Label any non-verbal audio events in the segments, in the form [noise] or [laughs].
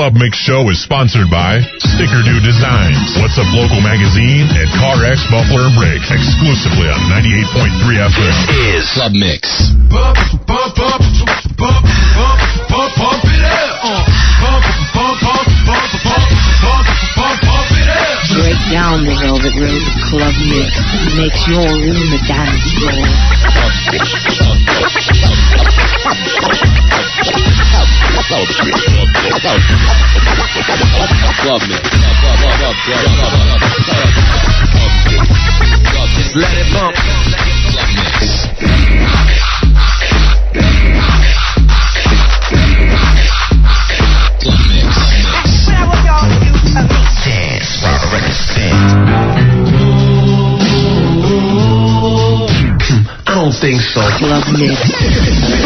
Club Mix Show is sponsored by Sticker Stickerdo Designs, What's Up Local Magazine, and CarX Muffler and Brake, exclusively on 98.3 FM. Is Club Mix. Bump, bump, bump, bump, bump, bump, bump it up. Uh, bump, bump, bump, bump, bump, bump, bump, bump it up. Break down the velvet road club mix makes your room a dance floor. Let it bump. I don't think so. Love me.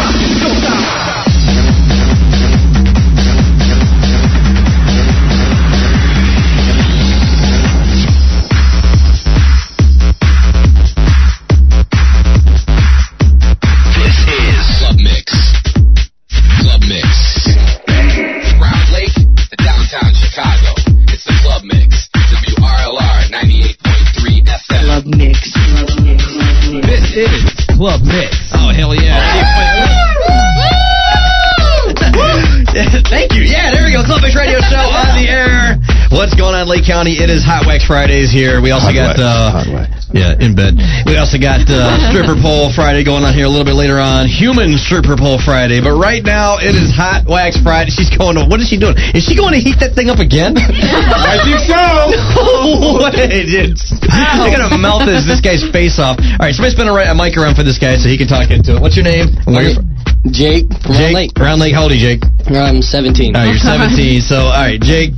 Club Mix. Oh, hell yeah. [laughs] Thank you. Yeah, there we go. Club Mix Radio Show on the air. What's going on, Lake County? It is Hot Wax Fridays here. We also got, uh, yeah, in bed. We also got uh, Stripper Pole Friday going on here a little bit later on. Human Stripper Pole Friday. But right now, it is Hot Wax Friday. She's going to, what is she doing? Is she going to heat that thing up again? [laughs] I think so. No way, dude. They're gonna melt this this guy's face off. All right, somebody spin a, ri- a mic around for this guy so he can talk into it. What's your name? And where you from? Jake from Jake. Round Lake. Round Lake. How old are you, Jake? I'm 17. All right, you're 17. [laughs] So, all right, Jake.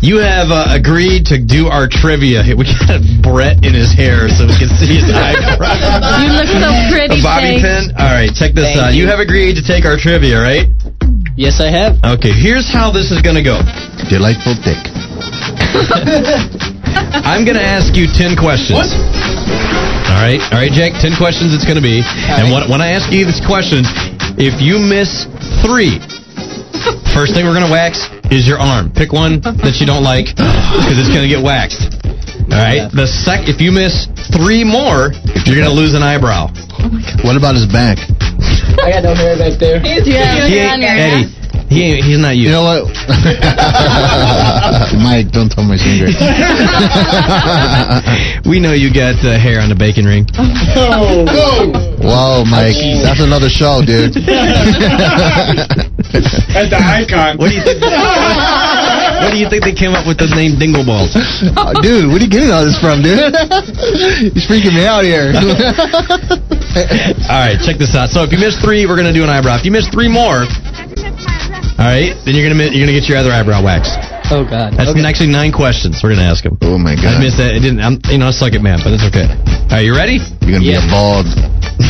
You have uh, agreed to do our trivia. We got Brett in his hair so we can see his eyebrows. [laughs] You look so pretty, A bobby Jake. pin. All right, check this Thank out. You. you. have agreed to take our trivia, right? Yes, I have. Okay. Here's how this is gonna go. Delightful dick. [laughs] I'm going to ask you 10 questions. What? All right. All right, Jake. 10 questions it's going to be. and when, when I ask you these questions, if you miss three, first thing we're going to wax is your arm. Pick one that you don't like [gasps] because it's going to get waxed. All right. The sec, if you miss three more, you're going to lose an eyebrow. Oh what about his back? I got no hair back there. Yeah, He you're ain't, Eddie. He ain't, he's not you. You know what? [laughs] Mike, don't tell my secret. [laughs] we know you got uh, hair on the bacon ring. [laughs] Whoa, Mike, that's another show, dude. At the icon. What do you think? what do you think they came up with the name Dingleballs? Uh, dude, where are you getting all this from, dude? He's freaking me out here. All right, check this out. So if you miss three, we're gonna do an eyebrow. If you miss three more, all right, then you're gonna you're gonna get your other eyebrow waxed. Oh, God. That's Okay. actually nine questions. We're gonna ask him. oh my God, I missed that. It didn't. I'm you know I suck at math, but it's okay. All right, you ready? you're gonna be a bald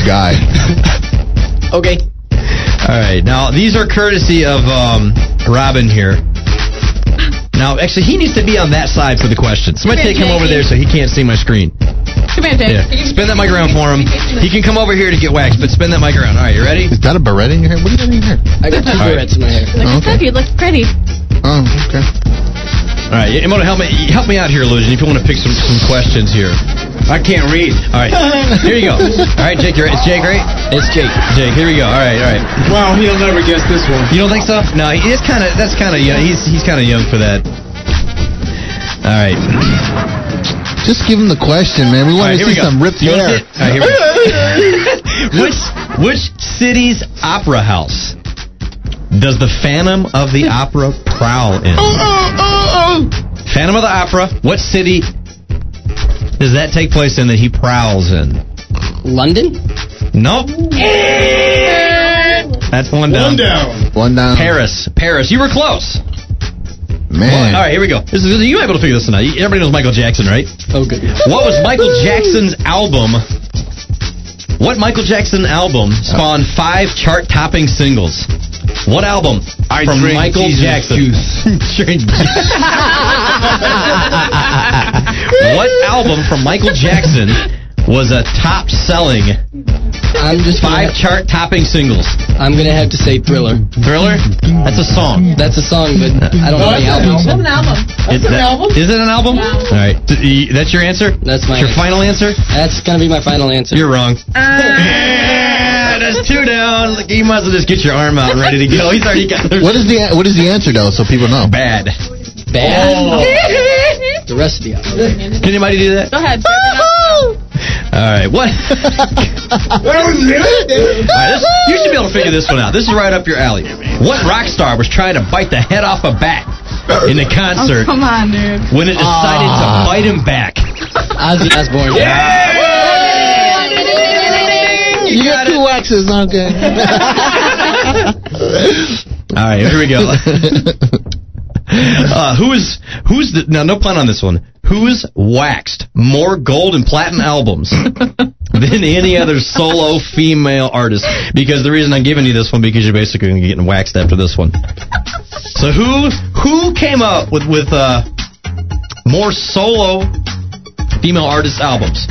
guy. [laughs] Okay. All right. Now these are courtesy of um, Robin here. Now, actually, he needs to be on that side for the questions. Somebody Come take him over there so he can't see my screen. Come here, Jake. Yeah. Spin that mic around for him. He can come over here to get waxed, but spin that mic around. All right, you ready? Is that a beret in your hair? What do you have in your hair? I got two All right. barrettes in my hair. Like I said, you look oh, pretty. Oh, okay. All right, Imoto, help me help me out here, Illusion. If you want to pick some, some questions here. I can't read. All right, [laughs] here you go. All right, Jake, you're, it's Jake, right? It's Jake. Jake, here we go. All right, all right. Wow, he'll never guess this one. You don't think so? No, he is kind of. That's kind of. Yeah, he's he's kind of young for that. All right. Just give him the question, man. We want right, to see go. some ripped You hair. see it? All right, here we go. [laughs] which which city's opera house does the Phantom of the Opera prowl in? Oh, oh, oh, Phantom of the Opera. What city does that take place in that he prowls in? London? Nope. [laughs] That's one down. One down. One down. Paris. Paris. You were close. Man. All right, here we go. This is, are you able to figure this one out? Everybody knows Michael Jackson, right? Oh, good. What was Michael Jackson's album? What Michael Jackson album spawned five chart-topping singles? What album I from drink Michael Jesus Jackson? Drink juice. [laughs] [laughs] what album from Michael Jackson was a top-selling I'm just Five chart topping singles. I'm gonna have to say Thriller. Thriller? That's a song. That's a song, but I don't know any albums. That's an album. Is, that- is it an album? All right. D- y- That's your answer? That's my Your answer. final answer? That's gonna be my final answer. You're wrong. Uh, yeah, that's two down. Like, you might as well just get your arm out and ready to go. He's already got What is the what is the answer though, so people know? bad. Bad. Oh. The rest of the album. Can anybody do that? Go ahead. All right. What? All right, this, you should be able to figure this one out. This is right up your alley. What rock star was trying to bite the head off a bat in the concert Come on, dude. when it decided to bite him back? Ozzy Osbourne. You got two waxes, okay. [laughs] All right, here we go. [laughs] Uh, who is who's the now? No pun on this one. Who's waxed more gold and platinum albums [laughs] than any other solo female artist? Because the reason I'm giving you this one because you're basically going to be getting waxed after this one. So who who came up with with uh, more solo female artist albums?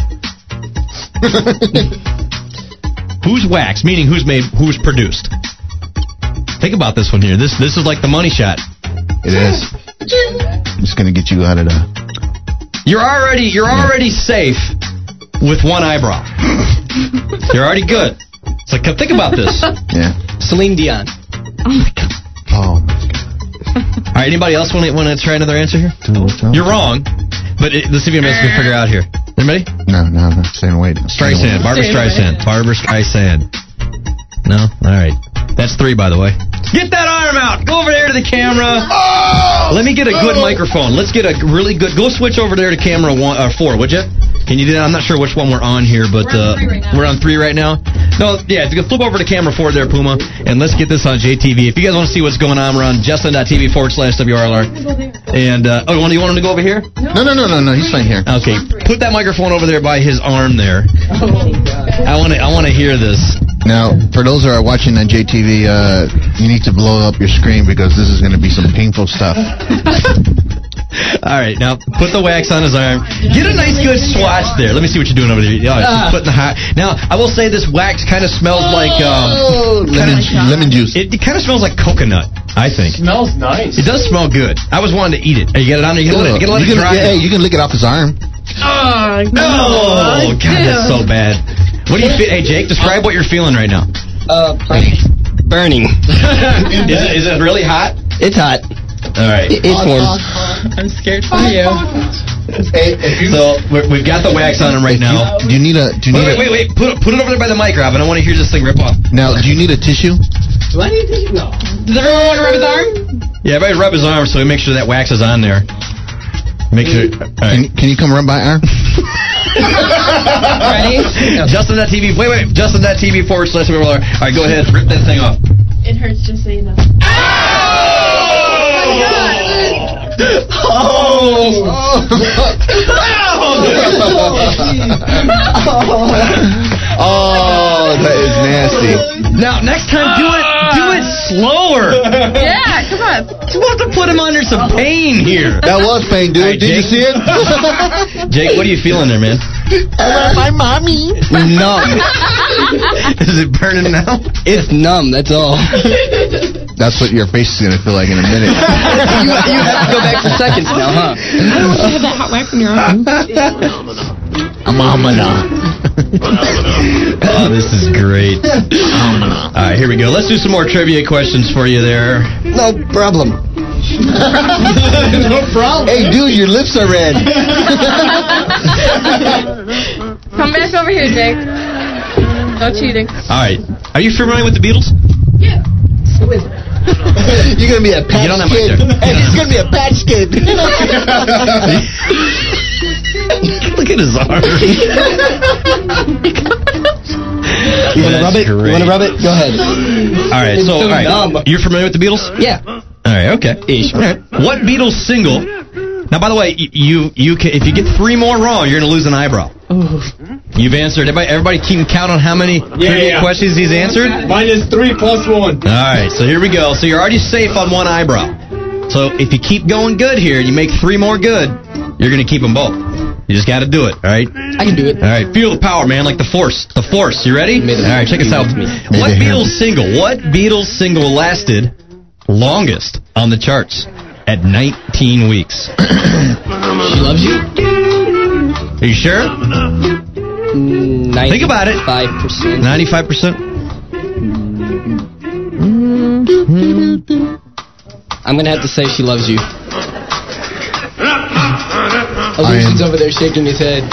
[laughs] who's waxed? Meaning who's made who's produced? Think about this one here. This this is like the money shot. It is. [laughs] I'm just gonna get you out of the. You're already you're already safe with one eyebrow. you're already good. So think about this. All [laughs] Yeah. Celine Dion. Oh my right, anybody else want to want to try another answer here? You're wrong, but it, let's see if you can figure out here. Anybody? No, no, no. Staying away. Streisand, Barbara Stay away. Streisand, Barbara Streisand. No, all right. That's three, by the way. Get that arm out. Go over there to the camera. Let me get a good microphone. Let's get a really good. Go switch over there to camera one or four, would you? Can you do that? I'm not sure which one we're on here, but We're on uh, three right now. we're on three right now. No, yeah, you can flip over to camera four there, Puma, and let's get this on JTV. If you guys want to see what's going on, we're on Justin.tv forward slash WRLR. And uh, oh, you want him to go over here? No, no, no, no, no. He's fine here. Okay, put that microphone over there by his arm there. I want to. I want to hear this. Now, for those that are watching on JTV, uh, you need to blow up your screen because this is going to be some painful stuff. [laughs] All right, now put the wax on his arm. Get a nice good swatch there. Let me see what you're doing over there. Yeah, just putting the hot. Now, I will say this wax kind of smells like um, lemon, lemon juice. it, it kind of smells like coconut. I think Smells nice. it does smell good. I was wanting to eat it. Hey, you get it on there. You can let it, you can let You it can- dry. hey, you can lick it off his arm. no, God, that's so bad. What do you feel? Hey, Jake, describe what you're feeling right now. Uh, burning. [laughs] Is it, is it really hot? It's hot. All right. It- It's warm. I'm scared for you. So we're, we've got the wax on him right now. Do you need a? Do you Wait, need wait, wait, wait. Put, it- put it over there by the mic, Rob, and I want to hear this thing rip off. Now, do you need a tissue? Do I need to know? Does everyone want to rub his arm? Yeah, everybody rub his arm so we make sure that wax is on there. Make sure. All right. Can, can you come rub my arm? Ready? [laughs] No. Justin.tv. Wait, wait. Justin.tv forward slash All right, go ahead. Rip that thing off. It hurts just so you know. Oh! Oh! [laughs] Oh! [laughs] oh! oh. oh. Now, next time, do it do it ah. slower. [laughs] yeah, come on. You're supposed to put him under some pain here. [laughs] That was pain, dude. Right, Did Jake? you see it? [laughs] Jake, what are you feeling there, man? I love my mommy. Numb. Is it burning now? It's numb, that's all. That's what your face is going to feel like in a minute. you, you have to go back for seconds now, huh? I don't have that hot wax in your arm. Oh, this is great. All right, here we go. Let's do some more trivia questions for you there. No problem. no problem. Hey, dude, your lips are red. Come back over here, Jake. No cheating. All right. Are you familiar with the Beatles? Yeah. You're gonna be a patch Get on that mic kid. there. Hey, he's gonna be a patch kid. [laughs] [laughs] Look at his arm. You want to rub it? You want to rub it? Go ahead. All right. It's So, so all right. numb. You're familiar with the Beatles? Yeah. All right. Okay. All right. What Beatles single? Now, by the way, you you can, if you get three more wrong, you're gonna lose an eyebrow. You've answered. Everybody, everybody keep count on how many trivia yeah. questions he's answered. Minus three plus one. All right, so here we go. So you're already safe on one eyebrow. So if you keep going good here, you make three more good, you're going to keep them both. You just got to do it. All right. I can do it. All right. Feel the power, man. Like the force. The force. You ready? All right. Check us out. What Beatles single? What Beatles single lasted longest on the charts at 19 weeks? [clears throat] She loves you. Are you sure? Think about it. Five percent. 95 percent. I'm gonna have to say she loves you. I Illusion's over there shaking his head.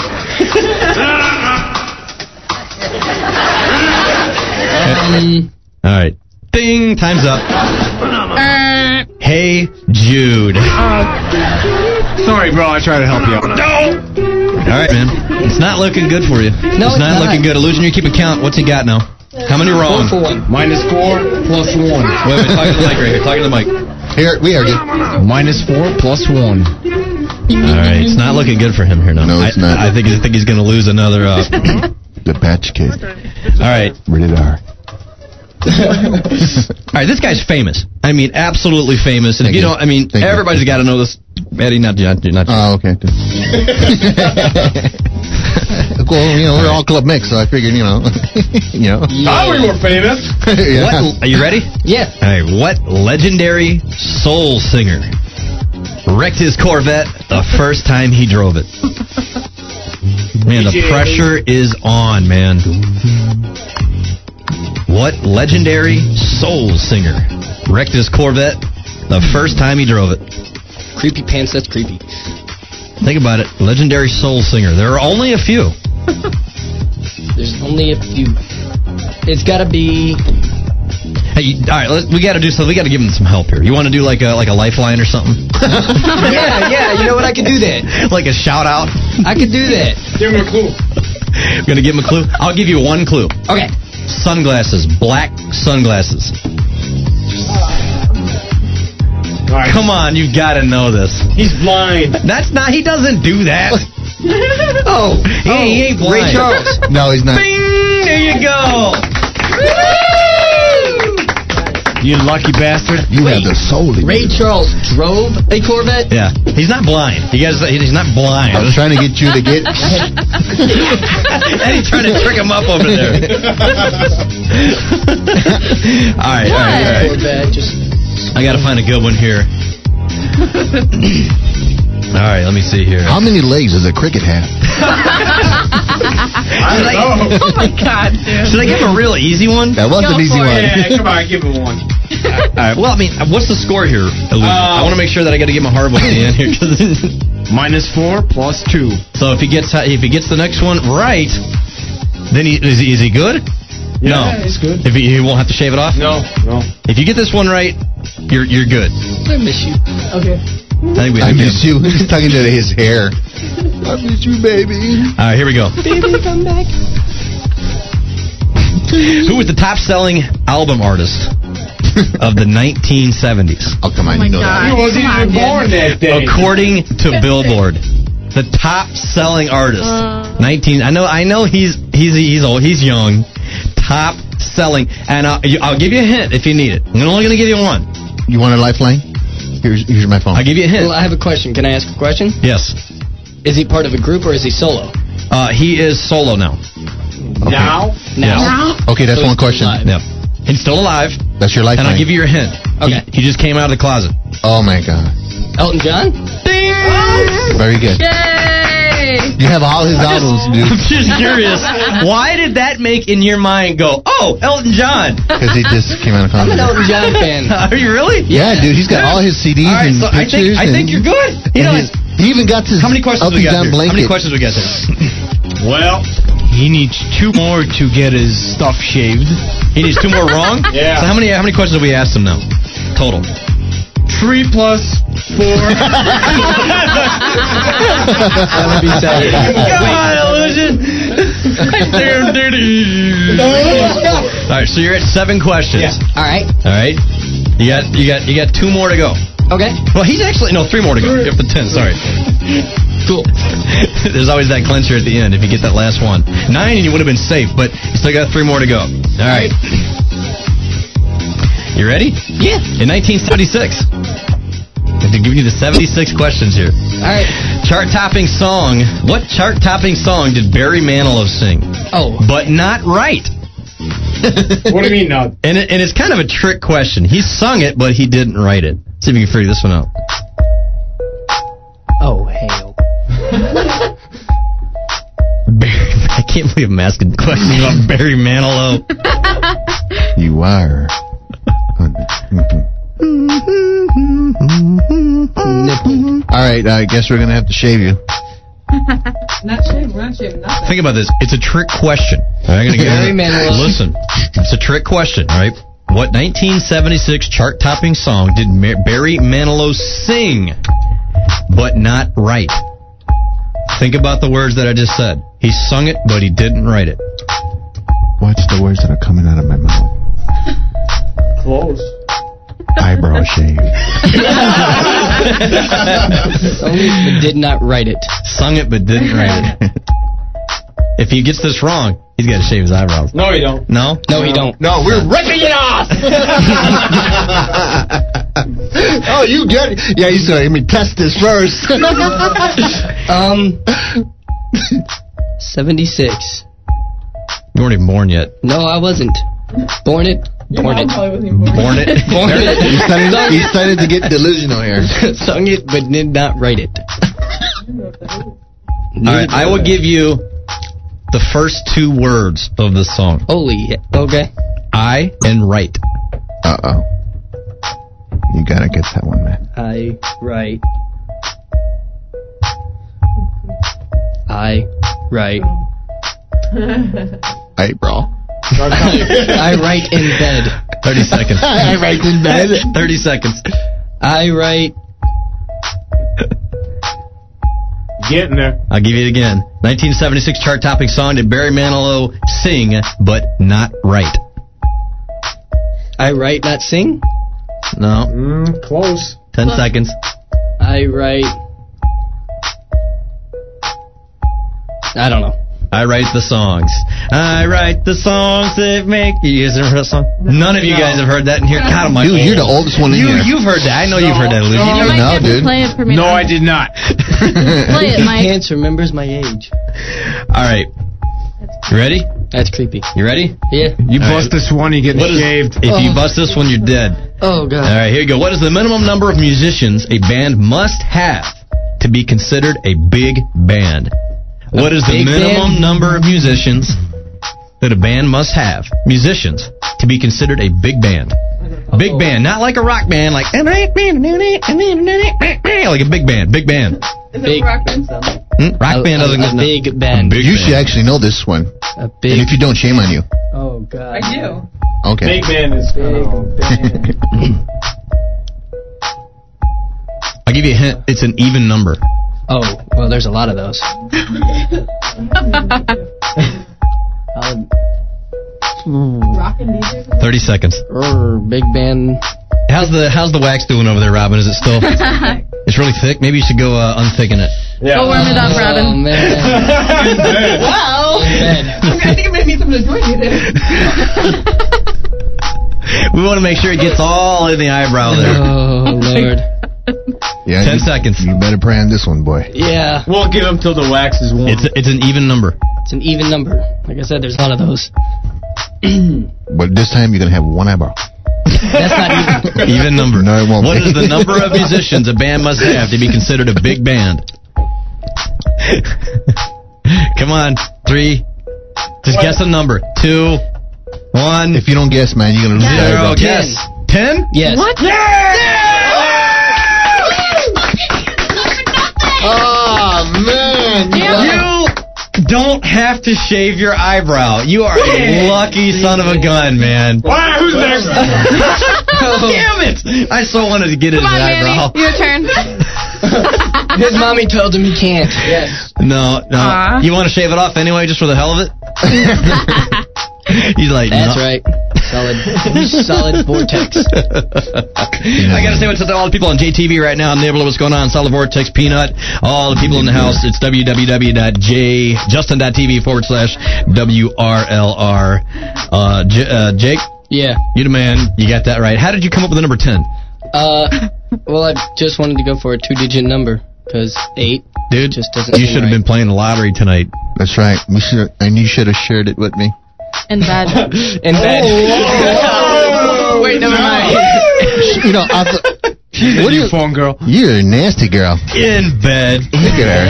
um, All right. Ding. Time's up. Uh, Hey Jude. Sorry, bro. I tried to help you out. All right, man. It's not looking good for you. No, it's it's not, not. looking good. Illusion, you keep a count. What's he got now? How many four wrong? for one. Minus four plus one. Wait, wait, talking to the mic right here. Talking to the mic. Here, we are. Minus four plus one. All right, it's not looking good for him here now. No, it's I, not. I think I think he's going to lose another. Uh, [coughs] The Patch Kid. all right, Rated R. [laughs] all right. This guy's famous. I mean, absolutely famous. And Thank if you you. don't, I mean, Thank everybody's got to know this. Eddie, not not not. Oh, okay. [laughs] well, you know, we're all Club Mix, so I figured, you know, [laughs] you know. Thought we were famous. yeah. What? Are you ready? Yes. All right. What legendary soul singer wrecked his Corvette the first time he drove it? Man, the pressure is on, man. What legendary soul singer wrecked his Corvette the first time he drove it? Creepy pants. That's creepy. Think about it. Legendary soul singer. There are only a few. [laughs] There's only a few. It's gotta be. Hey, all right, let, we got to do something. We got to give him some help here. You want to do like a like a lifeline or something? [laughs] yeah, yeah. You know what? I could do that. [laughs] like a shout out. I could do that. Give him a clue. We're [laughs] gonna give him a clue. I'll give you one clue. Okay. Sunglasses, black sunglasses. All right. Come on, you got to know this. He's blind. That's not. He doesn't do that. Oh, He, oh, he ain't oh, blind. Ray Charles. No, he's not. Bing! There you go. You lucky bastard. You Wait. have the soul in Ray you. Charles drove a Corvette. Yeah, he's not blind. You guys, he's not blind. I was trying to get you to get. [laughs] [laughs] Eddie's trying to trick him up over there. [laughs] all right, all right, all right. Corvette. Just I got to find a good one here. all right, let me see here. How many legs does a cricket have? Should I, oh my [laughs] god, dude. should I give him a real easy one? That was Go an easy one. Yeah, come on, give him one. [laughs] All right. Well, I mean, what's the score here, Illusion? Uh, I want to make sure that I got to give my a hard one at the end here. 'cause- [laughs] Minus four plus two. so if he gets if he gets the next one right, then he is he, is he good? no, Yeah, he's good. If he, he won't have to shave it off. No, no. If you get this one right, you're you're good. I miss you. Okay. I think we. I think we miss you. He's talking to his hair. I miss you, baby. All right, here we go. Baby, come back. [laughs] Who was the top-selling album artist of the 1970s, Oh, come on, my you know God. He wasn't Come on, even dude. born that day. according to [laughs] Billboard? The top-selling artist, Uh. 19. I know, I know, he's he's he's old, he's young. Top-selling, and I'll, you- I'll give you a hint if you need it. I'm only going to give you one. You want a lifeline? Here's here's my phone. I'll give you a hint. Well, I have a question. Can I ask a question? Yes, Is he part of a group or is he solo? uh, he is solo now. Now? Now. Okay, that's So one question. alive. Yep. He's still alive, That's your life. and. I'll give you your hint. Okay. He, he just came out of the closet. Oh my god. Elton John? Very good. Yay! You have all his [laughs] albums, dude. I'm just curious. Why did that make in your mind go, oh, Elton John? Because he just came out of I'm an closet. Elton John fan. [laughs] Are you really? Yeah, dude, he's got all his CDs All right, and so I pictures. think I think you're good. You know, his- he even got his how many questions Elton we got John blanket. How many questions we got there? [laughs] Well, he needs two more to get his stuff shaved. He needs two more wrong. [laughs] Yeah. So how many how many questions have we asked him now? Total. Three plus four. [laughs] That would be sad. God, illusion. All right, so you're at seven questions. Yeah. All right. All right. You got you got you got two more to go. Okay. Well, he's actually no three more to go. You're up to ten. Sorry. Cool. [laughs] There's always that clincher at the end if you get that last one. Nine and you would have been safe, but you still got three more to go. All right. You ready? Yeah. In 1976, I've been giving you the 76 questions here. All right. Chart topping song. What chart topping song did Barry Manilow sing? Oh. But not right. What do you mean not? And, it, and it's kind of a trick question. He sung it, but he didn't write it. See if you can figure this one out. Oh, hell. [laughs] Barry, I can't believe I'm asking questions about Barry Manilow. [laughs] You are. [laughs] All right, I guess we're gonna have to shave you. [laughs] Not shave, We're not shaving nothing. Think about this. It's a trick question. I'm gonna give Barry Manilow. Listen, it's a trick question. right? What 1976 chart-topping song did Ma- Barry Manilow sing, but not write? Think about the words that I just said. He sung it, but he didn't write it. Watch the words that are coming out of my mouth? [laughs] Close. Eyebrow shave. Sung it, but did not write it. Sung it, but didn't write it. if he gets this wrong, he's got to shave his eyebrows. No, you don't. No? No, he don't. No, we're ripping it off. [laughs] oh, you get it. Yeah, you said, let me test this first. [laughs] Um, 76. You weren't even born yet. No, I wasn't. Born it. Your Born it. probably wasn't born. Born it. [laughs] Born he, it. started, he started [laughs] to get delusional here. [laughs] Sung it, but did not write it. All right, I will give you the first two words of the song. Holy. Okay. I and right. Uh oh. You gotta get that one, man. I write. I write. Eyebrow. I write in bed. 30 seconds. [laughs] I write in bed. 30 seconds. I write. Getting there. I'll give you it again. 1976 chart topping song did Barry Manilow sing, but not write? I write, not sing. No. Mm, close. 10 seconds. I write. I don't know. I write the songs. I write the songs that make you. Guys ever heard that song? None of you guys have heard that in here. God, I'm Dude, you're the oldest one in you, here. You've heard that. I know you've heard that, Luigi. You might No, dude. play it for me. No, now. I did not. [laughs] Play it, Mike. Pants remembers my age. All right. You ready? That's creepy. You ready? Yeah. You All bust this one, you get What is, shaved. if you oh. bust this one, you're dead. Oh god. All right, here you go. What is the minimum number of musicians a band must have to be considered a big band? What is the minimum band? number of musicians that a band must have? Musicians to be considered a big band. Big band, not like a rock band, like like a big band, big band. Is Big- it rock band stuff? Hmm? Rock A- band a- doesn't a get big band. Big You band. should actually know this one. A And big. if you don't, shame on you. Oh god. I do. Okay. Big band is Big band. [laughs] I'll give you a hint. It's an even number. Oh well, there's a lot of those. Um, Rockin' Thirty seconds. er, big band. How's the How's the wax doing over there, Robin? Is it still? [laughs] it's really thick. Maybe you should go uh, unthicken it. Yeah. Go warm it up, Oh Robin. man. [laughs] Wow. Bed. I think it might need something to join you there. [laughs] We want to make sure it gets all in the eyebrow there. Oh lord. Yeah. Ten you, seconds. You better pray on this one, boy. Yeah. We'll give him till the wax is warm. It's it's an even number. It's an even number. Like I said, there's a lot of those. [clears throat] But this time you're gonna have one eyebrow. That's not even. [laughs] Even number. No, it won't What be. is the number of [laughs] musicians a band must have to be considered a big band? [laughs] Come on, three. Just guess a number. Two, one, If you don't guess, man, you're gonna lose the zero. eyebrow. Guess. Ten. Yes. What? Oh man! You don't have to shave your eyebrow. You are a lucky son of a gun, man. Wow, who's next? [laughs] Damn it! I so wanted to get it Come the on, Manny. eyebrow. Your turn. [laughs] His mommy told him he can't. Yes. No, no. Aw. You want to shave it off anyway, just for the hell of it? [laughs] He's like, That's no. right. Solid. [laughs] Solid vortex. [laughs] I gotta say what's up to all the people on JTV right now. Neighborhood, what's going on? Solid Vortex, Peanut, all the people in the house. It's www.justin.tv forward slash WRLR. Uh, J- uh, Jake, Yeah. you the man. You got that right. How did you come up with the number 10? Uh, Well, I just wanted to go for a two-digit number because eight Dude, just doesn't. you should have right. been playing the lottery tonight. That's right. We should, and you should have shared it with me. In bed. in bed. Wait, never mind. [laughs] You know, I th- She's What a new you- phone girl. you're a nasty girl. In bed. Look at her.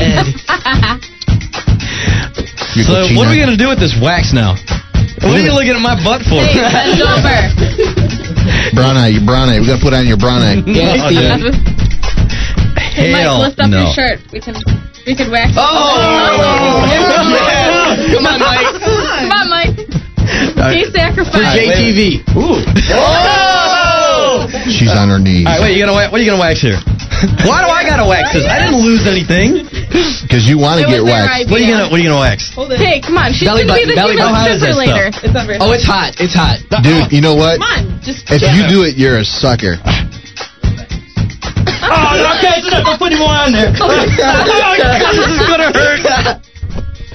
You're So what are we gonna do with this wax now? What are you looking at my butt for? Hey, bend [laughs] over. Brown eye, your brown eye. We gotta put on your brown eye. Yeah, Oh, Steven. Hey, Mike, Hell lift up no. your shirt. We can we can wax. Oh! For sacrificed. JTV. Ooh. Oh! She's on her knees. All right, wait. You gonna wa- what are you gonna wax here? Why do I gotta wax this? I didn't lose anything. Because you want to get was their waxed. What are you gonna What are you gonna wax? Hey, come on. She's Belly gonna be button, the belly human button. Stripper later. It's not very. Oh, it's hot. It's hot. Dude, you know what? Come on, just. If you do it, you're a sucker. [laughs] Oh, no, okay, it's enough. Don't put any more on there. this is gonna hurt. [laughs]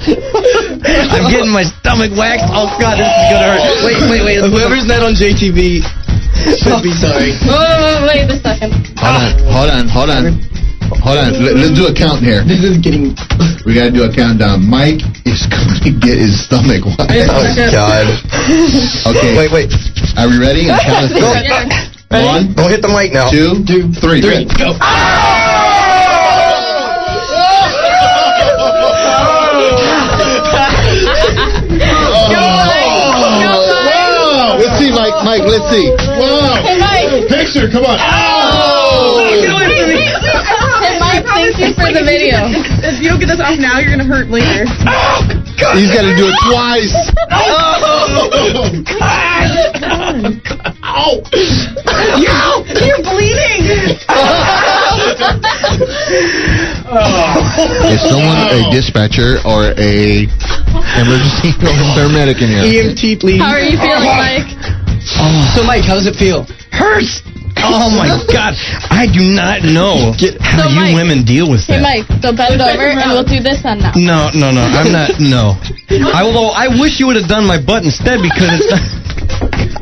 I'm getting my stomach waxed. Oh god, this is gonna hurt. Wait, wait, wait. Whoever's not on JTV should be sorry. [laughs] Whoa, whoa, whoa, wait a second. Hold on, hold on, hold on. Hold on. Let, let's do a count here. This is getting. [laughs] We gotta do a countdown. Mike is going [laughs] to get his stomach waxed. Oh god. Okay. Wait, wait. Are we ready? On count of three. One, Don't hit the mic now. two, three. Three. Go. Wow. Mike. Mike, let's see. Wow. Hey, Mike. Picture, come on. Oh. Oh. Hey, Mike, thank you for the video. If you don't get this off now, you're gonna hurt later. Oh, he's got to do it twice. You're bleeding. Is someone a dispatcher or a emergency [laughs] paramedic in here? EMT, please. How are you feeling, Mike? So, Mike, how does it feel? Hurts. Oh my [laughs] god. I do not know how So, you Mike- women deal with that. Hey, that. Mike. So bend over and we'll do this on now. No, no, no. I'm not. No. [laughs] I, although I wish you would have done my butt instead because it's not.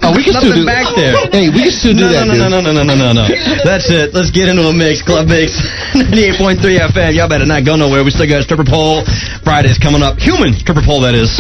Oh, we can Nothing still do back there. Hey, we can still do no, that, no, no, no, no, no, no, no, no. That's it. Let's get into a mix. Club Mix [laughs] 98.3 FM. Y'all better not go nowhere. We still got stripper pole. Friday's coming up. Human stripper pole, that is.